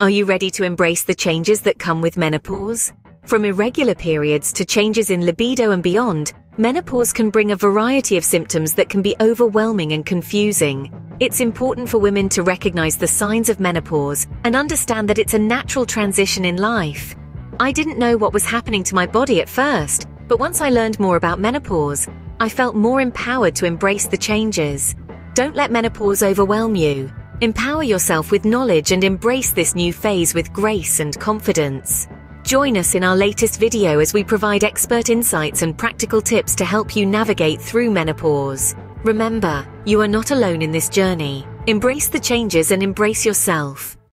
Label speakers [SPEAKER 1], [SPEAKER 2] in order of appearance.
[SPEAKER 1] Are you ready to embrace the changes that come with menopause? From irregular periods to changes in libido and beyond, menopause can bring a variety of symptoms that can be overwhelming and confusing. It's important for women to recognize the signs of menopause and understand that it's a natural transition in life. I didn't know what was happening to my body at first, but once I learned more about menopause, I felt more empowered to embrace the changes. Don't let menopause overwhelm you. Empower yourself with knowledge and embrace this new phase with grace and confidence. Join us in our latest video as we provide expert insights and practical tips to help you navigate through menopause. Remember, you are not alone in this journey. Embrace the changes and embrace yourself.